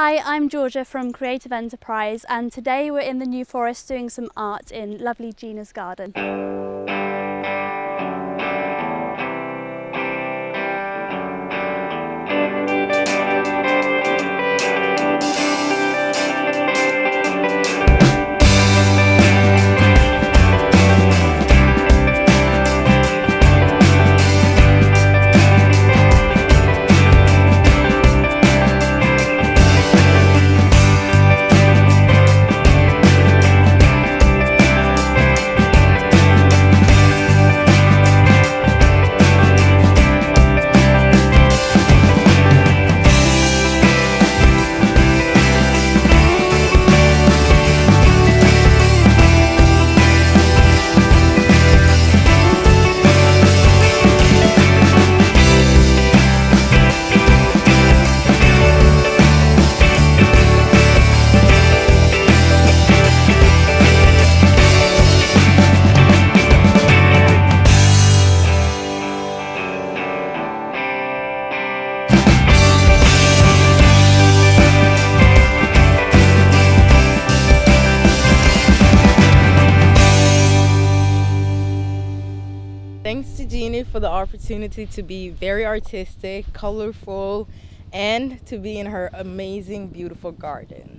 Hi, I'm Georgia from Creative Enterprise and today we're in the New Forest doing some art in lovely Gina's garden. Thanks to Gina for the opportunity to be very artistic, colorful, and to be in her amazing, beautiful garden.